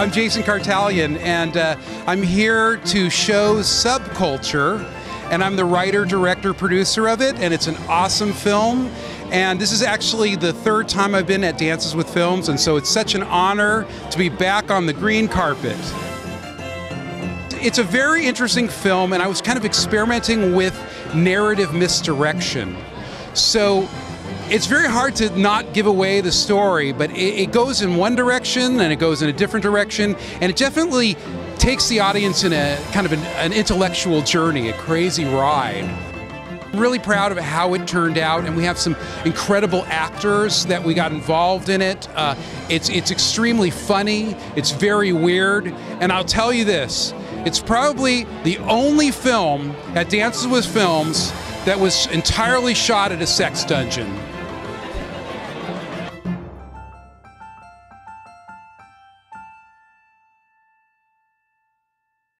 I'm Jason Kartalian, and uh, I'm here to show Subculture, and I'm the writer, director, producer of it, and it's an awesome film. And this is actually the third time I've been at Dances with Films, and so it's such an honor to be back on the green carpet. It's a very interesting film, and I was kind of experimenting with narrative misdirection. So it's very hard to not give away the story, but it, it, goes in one direction and it goes in a different direction, and it definitely takes the audience in a kind of an, an intellectual journey, a crazy ride. really proud of how it turned out, and we have some incredible actors that we got involved in it. Uh, it's it's extremely funny. It's very weird, and I'll tell you this: it's probably the only film at Dances with Films that was entirely shot at a sex dungeon.